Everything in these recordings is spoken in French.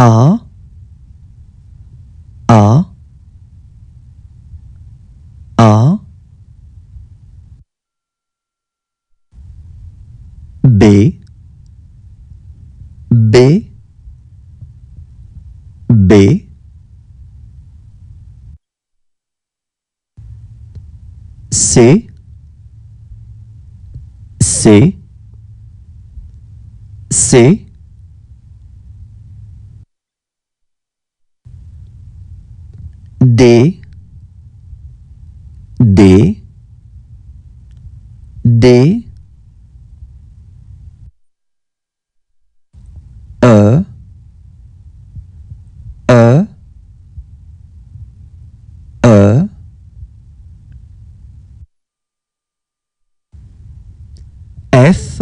A A A B B B C C C D D D E E E. F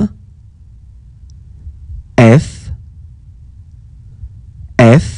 F F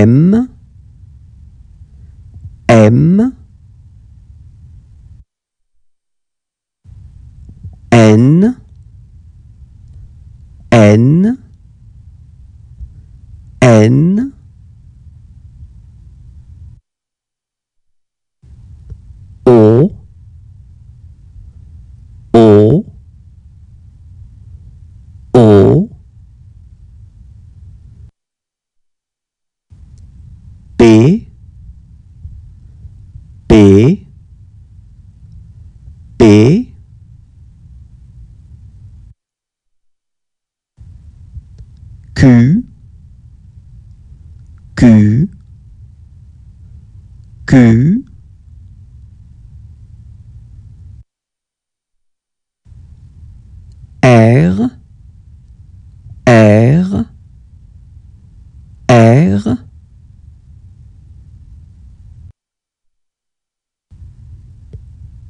M M N N N P P P. Q Q Q. R R R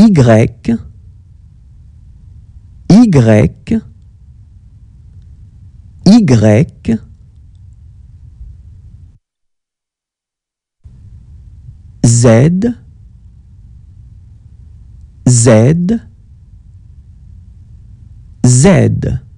Y Y Y Z Z Z